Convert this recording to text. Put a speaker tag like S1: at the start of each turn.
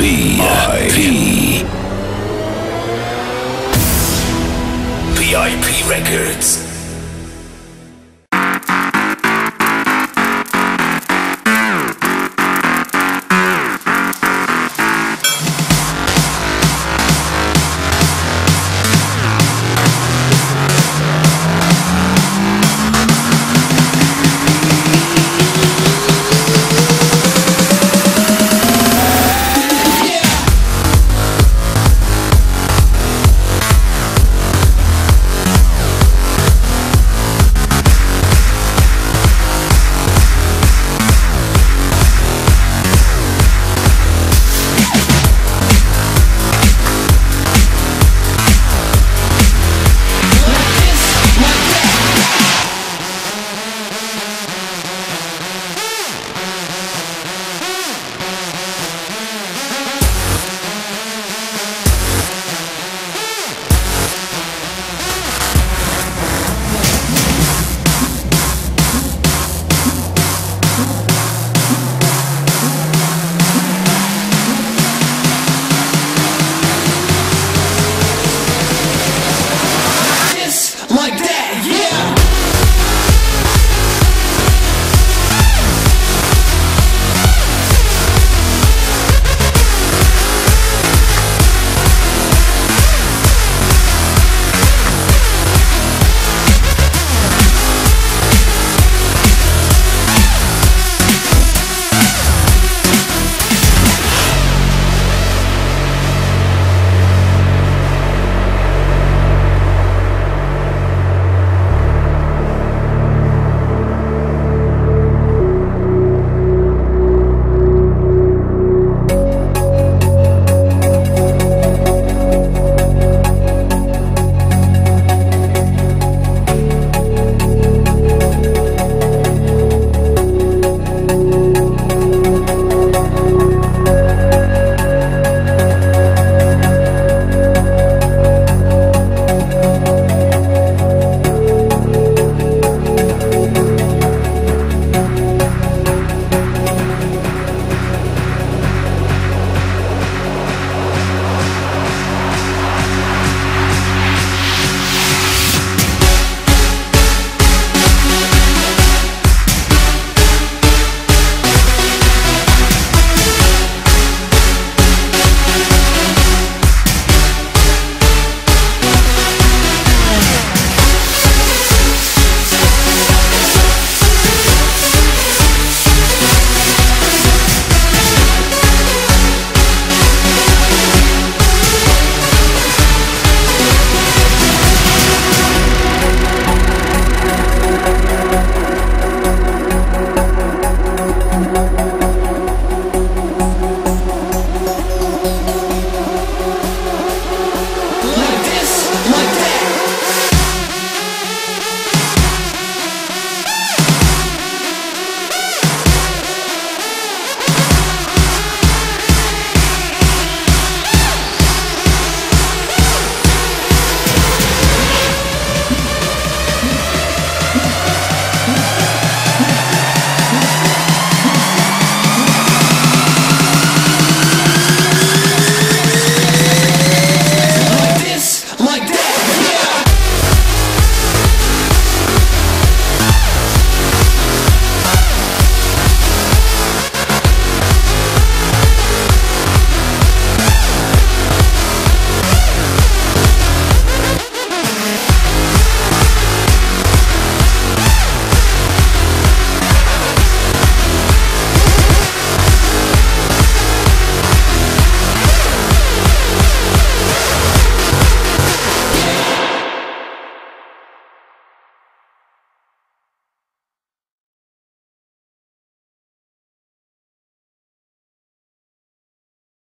S1: VIP. VIP Records.